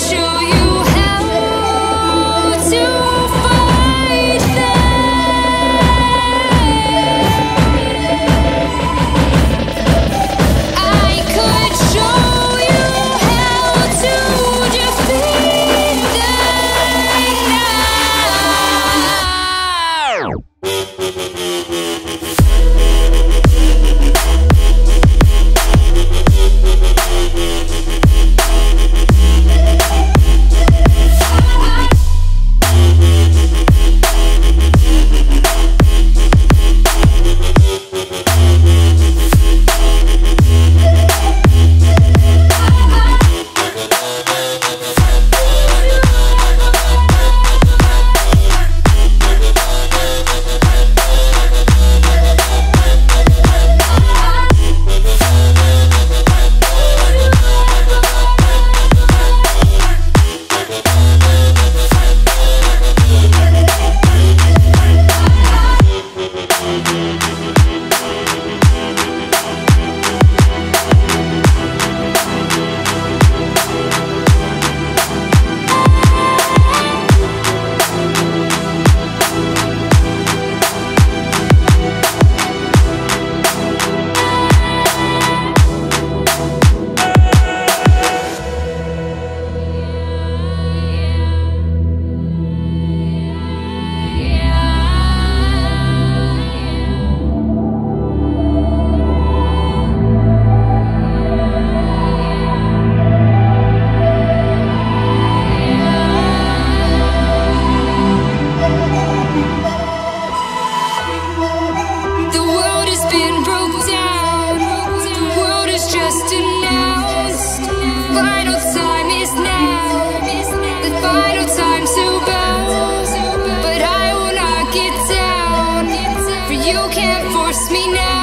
Shoot. force me now.